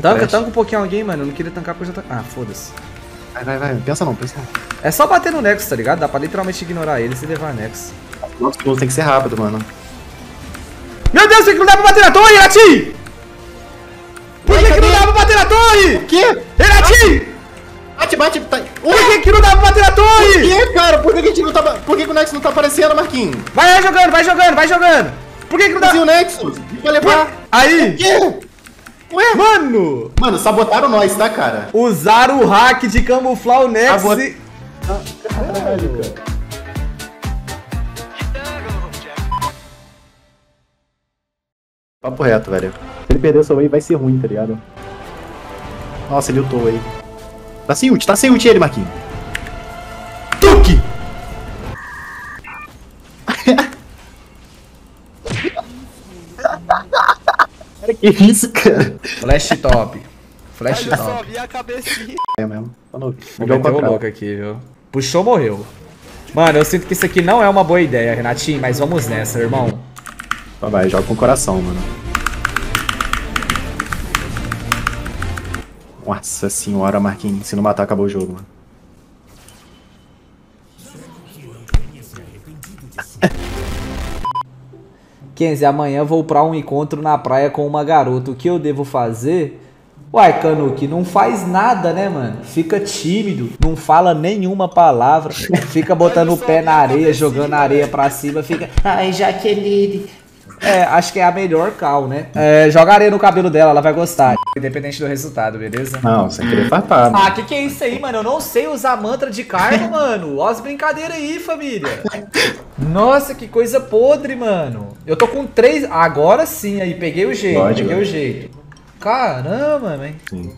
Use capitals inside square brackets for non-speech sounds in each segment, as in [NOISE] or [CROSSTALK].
Tanca, tanca um pouquinho alguém, mano. Eu não queria tancar porque eu já tá. Ah, foda-se. Vai, vai, vai. Pensa não, pensa não. É só bater no Nexus, tá ligado? Dá pra literalmente ignorar eles e levar Nexus. Nosso pulo tem que ser rápido, mano. Meu Deus, por que não dá pra bater na torre, Renatinho? Por que, que não dá pra bater na torre? O quê? Renatinho! Bate, bate, tá. Por que, que não dá pra bater na Por torre? que, cara? Por que, que a gente não tá. Por que, que o Nexus não tá aparecendo, Marquinhos? Vai jogando, vai jogando, vai jogando. Por que, que não dá? E o Nexus? Vai levar. Aí! quê? Ué? Mano! Mano, sabotaram nós, tá, cara? Usaram o hack de camuflar o Nexus Sabot- e... Caralho, cara. Papo reto, velho. Se ele perder o seu Wave, vai ser ruim, tá ligado? Nossa, ele ultou aí. Tá sem ult, tá sem ult ele, Marquinhos. Tuque! [LAUGHS] Cara, que isso, cara? Flash top. Flash Eu só top. vi a cabecinha. É mesmo. Vou meter o louco aqui, viu? Puxou, morreu. Mano, eu sinto que isso aqui não é uma boa ideia, Renatinho, mas vamos nessa, irmão. Então vai, joga com o coração, mano. Nossa senhora, Marquinhos. Se não matar, acabou o jogo, mano. Kenzie, amanhã vou pra um encontro na praia com uma garota. O que eu devo fazer? Uai, Kanuki, não faz nada, né, mano? Fica tímido, não fala nenhuma palavra, fica botando o pé na areia, jogando a areia pra cima, fica. Ai, Jaqueline. É, acho que é a melhor cal, né? É, joga areia no cabelo dela, ela vai gostar. Independente do resultado, beleza? Não, sem querer farpar, Ah, mano. que que é isso aí, mano? Eu não sei usar mantra de karma, [LAUGHS] mano. Ó as brincadeiras aí, família. Nossa, que coisa podre, mano. Eu tô com três. Agora sim, aí. Peguei o jeito, Lógico. peguei o jeito. Caramba, velho. Sim.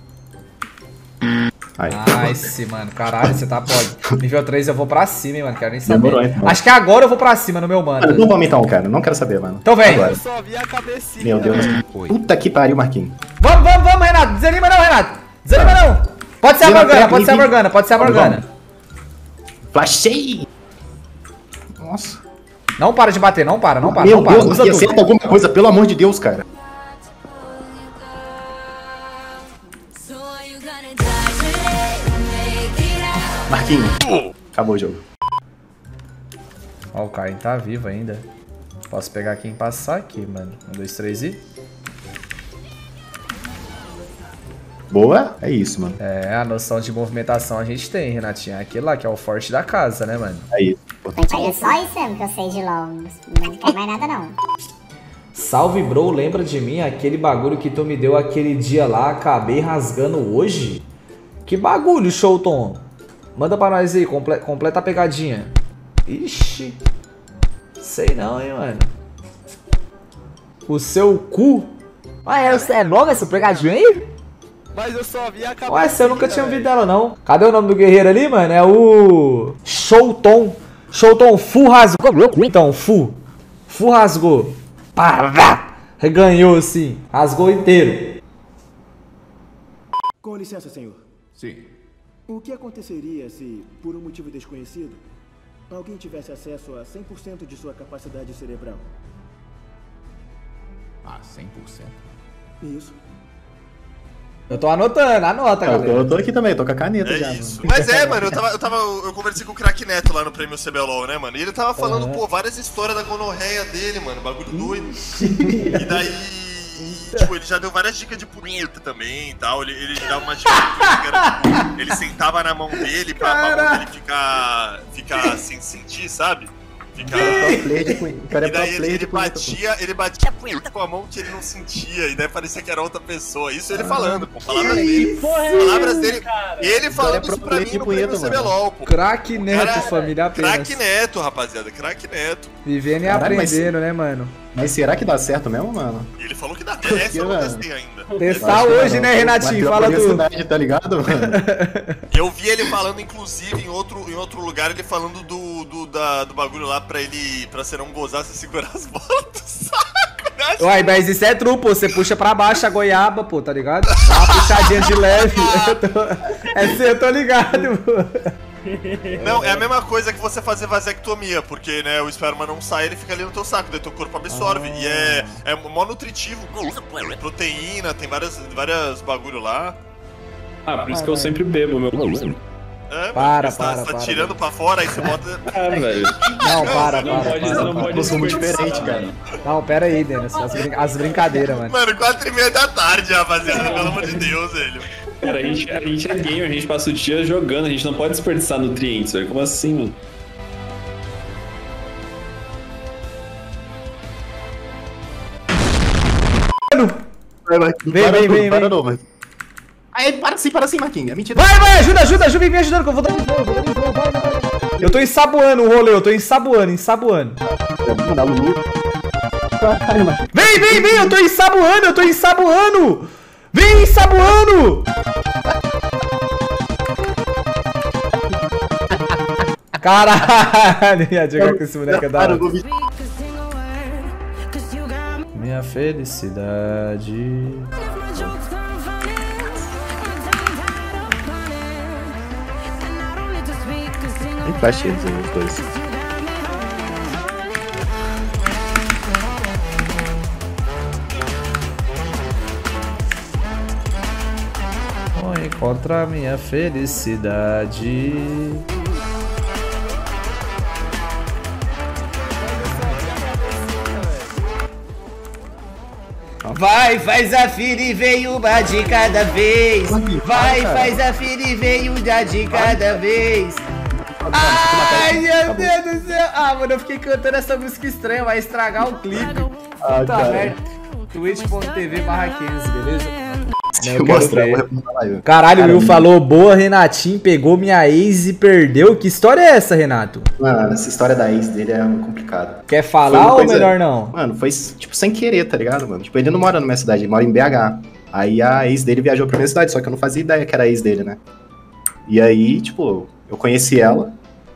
Aí. Nice, mano. Caralho, você tá pode. Nível 3 eu vou pra cima, hein, mano. Quero nem saber. Demorou, hein. Acho que agora eu vou pra cima no meu Mano, mantra. não vamos então, cara. Não quero saber, mano. Então vem. Agora. Eu só vi a cabecinha. Meu Deus. Puta que pariu, Marquinhos. Vamos, vamos, vamos, Renato. Desanima não, Renato. Desanima não. Pode ser a Morgana, pode ser a. Morgana, pode ser a Morgana. Flashei! Nossa. Não para de bater, não para, não para, Meu não para. Deus, acerta alguma coisa, pelo amor de Deus, cara. Marquinhos. Acabou o jogo. Ó, o Caio tá vivo ainda. Posso pegar quem passar aqui, mano. Um, dois, três e. Boa? É isso, mano. É, a noção de movimentação a gente tem, Renatinho. É Aquilo lá que é o forte da casa, né, mano? É isso. É só isso mesmo que eu sei de LOL. Não quer mais nada não. Salve, bro, lembra de mim? Aquele bagulho que tu me deu aquele dia lá, acabei rasgando hoje? Que bagulho, Showton? Manda pra nós aí, comple- completa a pegadinha. Ixi. Sei não, hein, mano. O seu cu? Ah, é, é nova essa pegadinha aí? Mas eu só vi a cabecinha. Ué, eu nunca tinha ouvido dela, não. Cadê o nome do guerreiro ali, mano? É o. Showton. Showton Fu rasgou. Então, Fu. Fu rasgou. Pará! Ganhou assim. Rasgou inteiro. Com licença, senhor. Sim. O que aconteceria se, por um motivo desconhecido, alguém tivesse acesso a 100% de sua capacidade cerebral? Ah, 100%. Isso. Eu tô anotando, anota, Eu galera. eu tô aqui também, tô com a caneta É já. isso. Mano. [LAUGHS] Mas é, mano, eu tava, eu tava. Eu conversei com o craque Neto lá no prêmio CBLOL, né, mano? E ele tava falando, pô, várias histórias da gonorreia dele, mano. Bagulho doido. E daí. [LAUGHS] Tipo, ele já deu várias dicas de punheta também e tal. Ele, ele dava uma dica de punheta que era, tipo, ele sentava na mão dele pra, pra mão dele ficar. ficar sem sentir, sabe? O cara é E pro ele, player ele de punheta, pô. batia, ele batia com a mão que ele não sentia, e daí parecia que era outra pessoa. Isso ele falando, pô. Palavras dele. Palavras dele. Ele falando é pro isso pra mim no prêmio punheta, mano. CBLOL, pô. Craque Neto, Cara, família apenas. Craque Neto, rapaziada, craque Neto. Vivendo e aprendendo, né, mano? Mas será que dá certo mesmo, mano? E ele falou que dá [LAUGHS] essa, eu não testei ainda. Testar hoje, não. né, Renatinho? Fala tu. curiosidade, tá ligado, mano? [LAUGHS] Eu vi ele falando, inclusive, em outro, em outro lugar, ele falando do, do, da- do bagulho lá pra ele. pra você não gozar, você segurar as [LAUGHS] bolas do saco, né? Uai, mas isso é true, pô. Você puxa pra baixo a goiaba, pô, tá ligado? Dá uma puxadinha de leve. Eu tô... É assim, eu tô ligado, pô. [LAUGHS] Não, é a mesma coisa que você fazer vasectomia, porque, né, o esperma não sai, ele fica ali no teu saco, daí teu corpo absorve. E é, é mó nutritivo, proteína, tem várias, várias bagulho lá. Ah, por isso que eu sempre bebo, meu. É, Para, você para, tá, você tá para. tirando pra fora, aí você [LAUGHS] bota. Ah, velho. Não, para, Não para, pode, para, não para. pode somos desperdiçar. diferentes, cara. Não, pera aí, Denis. As, brin- as brincadeiras, mano. Mano, quatro e meia da tarde, rapaziada, pelo amor de Deus, velho. Cara, a gente, a gente é gamer, a gente passa o dia jogando, a gente não pode desperdiçar nutrientes, velho. Como assim, mano? Vai, vai. Vem, para vem, não, vem, para vem. não, mas... Aí, para sim, para sim, Marquinhos. É mentira. Vai, vai, ajuda, ajuda, ajuda, vem me ajudando que eu vou dar um vou dar um voo, vai, vai. Eu tô ensaboando o rolê, eu tô ensaboando, ensaboando. Vem, vem, vem, eu tô ensaboando, eu tô ensaboando! Vem ensaboando! Caralho, [LAUGHS] ia jogar com esse moleque é da hora. Minha felicidade. Tem flash eles, os dois. Vou encontrar minha felicidade. Vai, faz a fila e vem uma de cada vez. Vai, faz a fila e vem uma de cada vez. Ai, meu Deus do céu. Ah, mano, eu fiquei cantando essa música estranha, vai estragar o clipe. Ah, Puta merda. twitch.tv barra 15, beleza? Se eu eu mostrar, ver. eu vou live. Caralho, o Will falou, boa, Renatinho, pegou minha ex e perdeu. Que história é essa, Renato? Mano, essa história da ex dele é complicada. Quer falar ou melhor não? Mano, foi tipo sem querer, tá ligado, mano? Tipo, ele não mora na minha cidade, ele mora em BH. Aí a ex dele viajou pra minha cidade, só que eu não fazia ideia que era a ex dele, né? E aí, tipo, eu conheci ela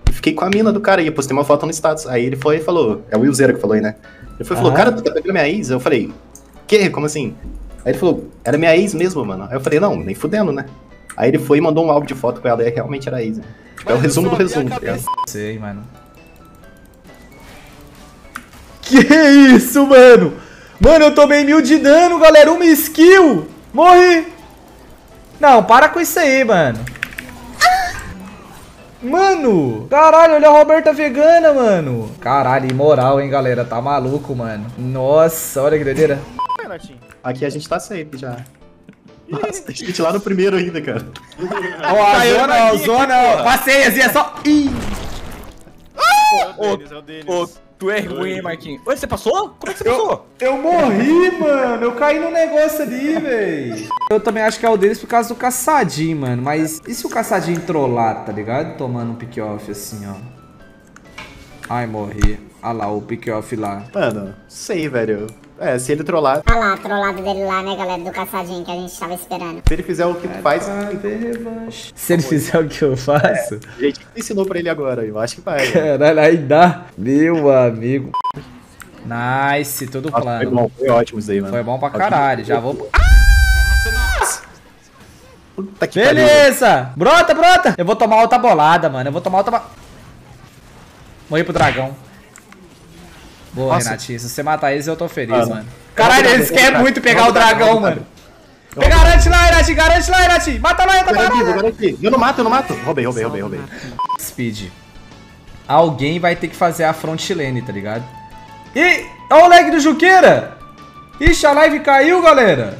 e fiquei com a mina do cara e eu postei uma foto no status. Aí ele foi e falou, é o Willzeira que falou aí, né? Ele foi e falou, Aham. cara, tu tá pegando minha ex? Eu falei, que? Como assim? Aí ele falou, era minha ex mesmo, mano. Aí eu falei, não, nem fudendo, né? Aí ele foi e mandou um álbum de foto com ela e realmente era a ex, né? Tipo, é o resumo do resumo, tá cabeça. ligado? Sei, mano. Que isso, mano? Mano, eu tomei mil de dano, galera. Uma skill. Morri. Não, para com isso aí, mano. Mano, caralho, olha a Roberta vegana, mano. Caralho, imoral, hein, galera. Tá maluco, mano. Nossa, olha que doideira. Aqui a gente tá safe já. [LAUGHS] Nossa, tem gente lá no primeiro ainda, cara. [LAUGHS] Ó, a zona, ó, a zona, ó. Passei, assim, é só... Ih. Ô, tu é ruim, hein, Marquinhos? Oi, você passou? Como é que você passou? Eu morri, mano. Eu caí no negócio ali, véi. Eu também acho que é o deles por causa do caçadinho, mano. Mas e se o caçadinho trollar, tá ligado? Tomando um pick-off assim, ó. Ai, morri. Ah lá, o pick-off lá. Mano, sei, velho. É, se ele trollar, Olha lá, a trollada dele lá, né, galera, do caçadinho que a gente tava esperando. se ele fizer o que tu faz. Se ele fizer o que eu faço, a gente ensinou pra ele agora, eu acho que vai. caralho, aí dá. Meu amigo. Nice, tudo Nossa, foi plano. bom, foi ótimo isso aí, mano. Foi bom pra caralho. Já vou. Puta que pariu. Beleza! Brota, brota! Eu vou tomar outra bolada, mano. Eu vou tomar outra. Morri pro dragão. Boa, Nossa. Renatinho. Se você matar eles, eu tô feliz, Mano. mano. Caralho, eles querem muito pegar o dragão, mano. Vamos Garante lá, Renatinho, garante lá, Renatinho. Mata lá, parada. garantido. Eu não mato, eu não mato. Roubei, roubei, roubei, roubei. Speed. Alguém vai ter que fazer a front lane, tá ligado? Ih, olha o lag do Juqueira. Ixi, a live caiu, galera.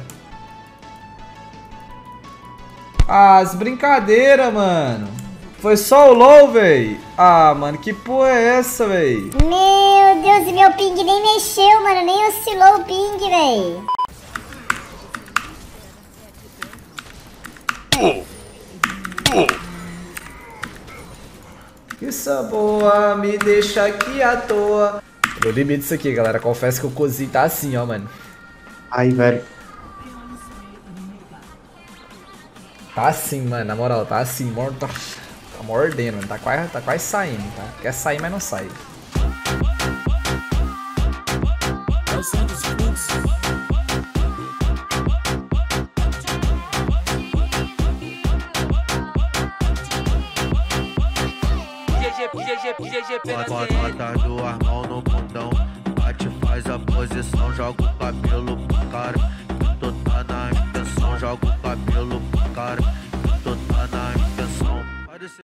As brincadeiras, mano. Foi só o low, véi. Ah, mano, que porra é essa, véi? Meu Deus, e meu ping nem mexeu, mano, nem oscilou o ping, véi. Isso boa, me deixa aqui à toa. Eu limite isso aqui, galera. Confesso que o cozinho tá assim, ó, mano. Ai, velho. Tá assim, mano, na moral, tá assim, mor- tá, tá mordendo, mano, tá quase, tá quase saindo, tá? Quer sair, mas não sai. GGP na. Bota duas mãos no bundão, bate, faz a posição, joga o cabelo